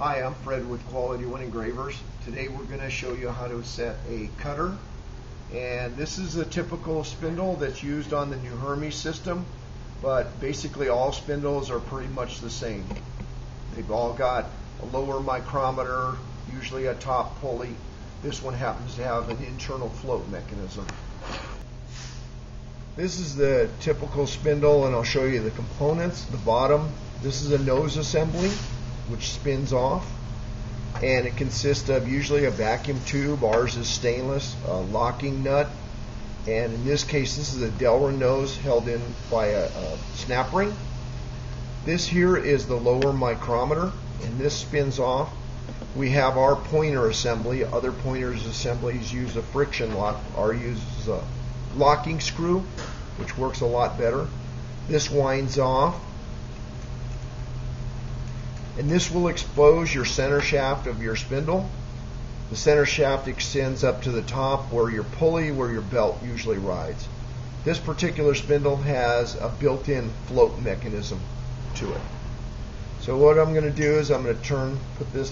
Hi, I'm Fred with Quality One Engravers. Today we're going to show you how to set a cutter. And this is a typical spindle that's used on the New Hermes system, but basically all spindles are pretty much the same. They've all got a lower micrometer, usually a top pulley. This one happens to have an internal float mechanism. This is the typical spindle and I'll show you the components. The bottom, this is a nose assembly which spins off and it consists of usually a vacuum tube. Ours is stainless, a locking nut, and in this case, this is a Delrin nose held in by a, a snap ring. This here is the lower micrometer, and this spins off. We have our pointer assembly. Other pointers assemblies use a friction lock. Our uses a locking screw, which works a lot better. This winds off and this will expose your center shaft of your spindle. The center shaft extends up to the top where your pulley, where your belt usually rides. This particular spindle has a built-in float mechanism to it. So what I'm going to do is I'm going to turn, put this,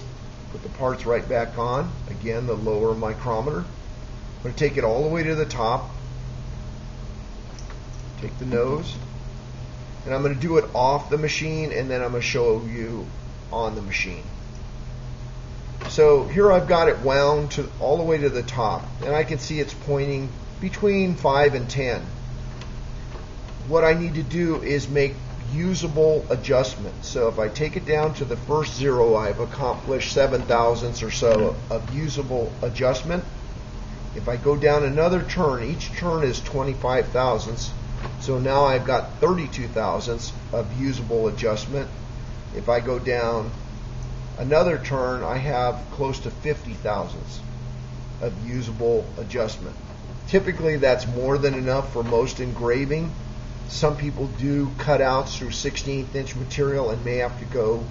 put the parts right back on. Again, the lower micrometer. I'm going to take it all the way to the top. Take the nose. And I'm going to do it off the machine and then I'm going to show you on the machine. So here I've got it wound to all the way to the top, and I can see it's pointing between 5 and 10. What I need to do is make usable adjustments. So if I take it down to the first zero, I've accomplished 7 thousandths or so of usable adjustment. If I go down another turn, each turn is 25 thousandths. So now I've got 32 thousandths of usable adjustment. If I go down another turn, I have close to 50 thousandths of usable adjustment. Typically, that's more than enough for most engraving. Some people do cutouts through 16th inch material and may have to go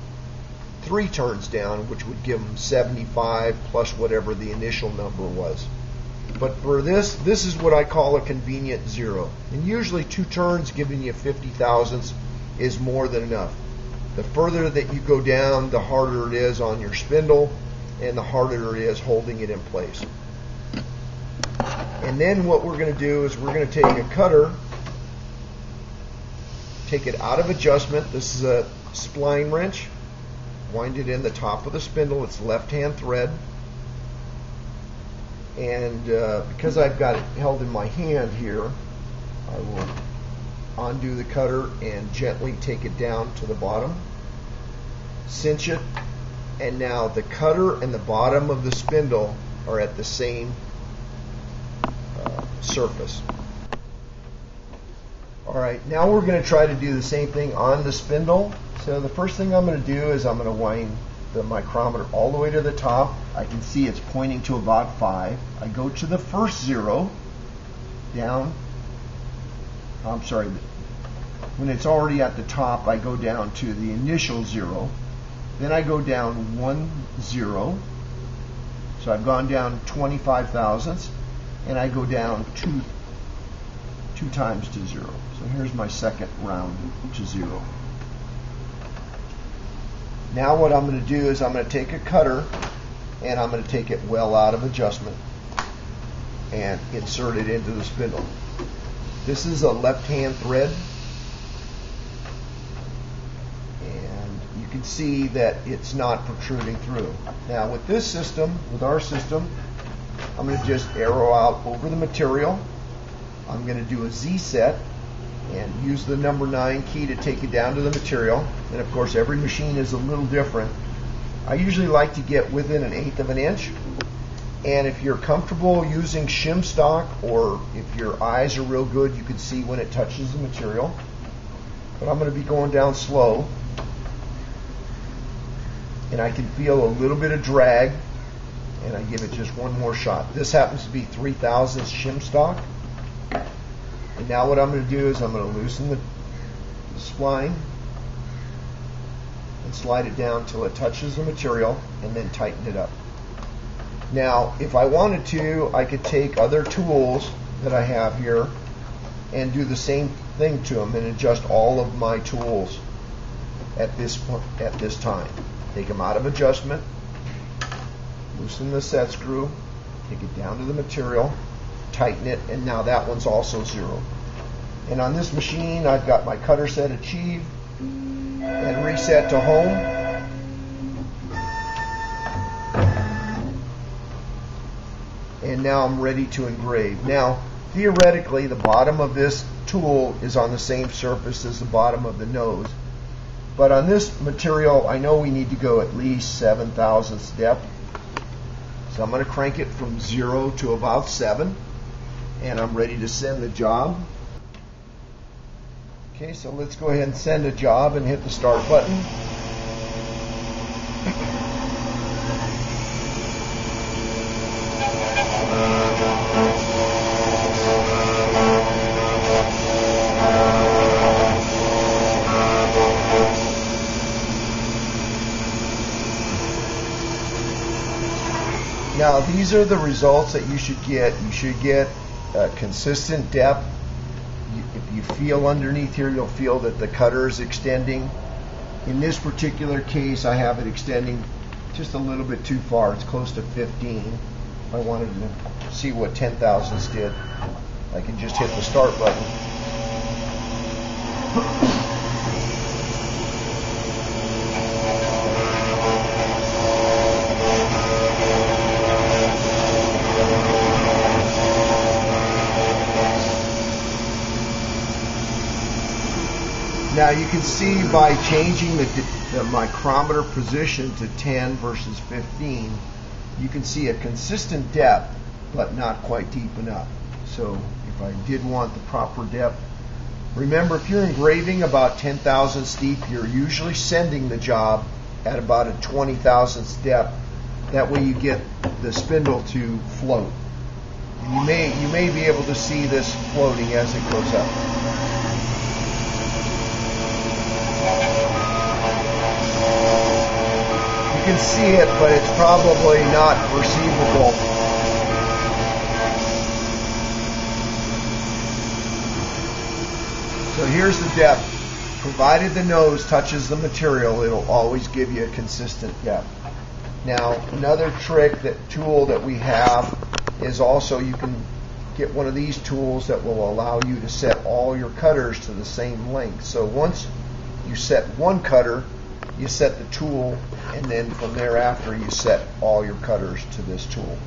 three turns down, which would give them 75 plus whatever the initial number was. But for this, this is what I call a convenient zero. And usually two turns giving you 50 thousandths is more than enough. The further that you go down, the harder it is on your spindle and the harder it is holding it in place. And then what we're going to do is we're going to take a cutter, take it out of adjustment. This is a spline wrench. Wind it in the top of the spindle. It's left hand thread. And uh, because I've got it held in my hand here, I will undo the cutter and gently take it down to the bottom cinch it, and now the cutter and the bottom of the spindle are at the same uh, surface. Alright, now we're going to try to do the same thing on the spindle. So the first thing I'm going to do is I'm going to wind the micrometer all the way to the top. I can see it's pointing to about 5. I go to the first zero, down, I'm sorry, when it's already at the top, I go down to the initial zero, then I go down one zero. So I've gone down 25 thousandths. And I go down two, two times to zero. So here's my second round to zero. Now what I'm going to do is I'm going to take a cutter and I'm going to take it well out of adjustment and insert it into the spindle. This is a left hand thread you can see that it's not protruding through. Now with this system, with our system, I'm going to just arrow out over the material. I'm going to do a Z set and use the number 9 key to take it down to the material. And of course every machine is a little different. I usually like to get within an eighth of an inch. And if you're comfortable using shim stock or if your eyes are real good, you can see when it touches the material. But I'm going to be going down slow and I can feel a little bit of drag, and I give it just one more shot. This happens to be 3000 shim stock. And now what I'm going to do is I'm going to loosen the, the spline and slide it down till it touches the material and then tighten it up. Now, if I wanted to, I could take other tools that I have here and do the same thing to them and adjust all of my tools at this point at this time. Take them out of adjustment, loosen the set screw, take it down to the material, tighten it, and now that one's also zero. And on this machine, I've got my cutter set achieved and reset to home. And now I'm ready to engrave. Now, theoretically, the bottom of this tool is on the same surface as the bottom of the nose. But on this material, I know we need to go at least 7 thousandths depth. So I'm going to crank it from 0 to about 7. And I'm ready to send the job. Okay, so let's go ahead and send a job and hit the start button. Now, these are the results that you should get. You should get a consistent depth. If you feel underneath here, you'll feel that the cutter is extending. In this particular case, I have it extending just a little bit too far. It's close to 15. I wanted to see what 10 thousandths did. I can just hit the start button. Now you can see by changing the, the, micrometer position to 10 versus 15, you can see a consistent depth, but not quite deep enough. So if I did want the proper depth, remember if you're engraving about 10 thousandths deep, you're usually sending the job at about a 20 thousandths depth. That way you get the spindle to float. You may, you may be able to see this floating as it goes up. Can see it, but it's probably not perceivable. So here's the depth. Provided the nose touches the material, it'll always give you a consistent depth. Now, another trick, that tool that we have is also you can get one of these tools that will allow you to set all your cutters to the same length. So once you set one cutter, you set the tool, and then from thereafter you set all your cutters to this tool.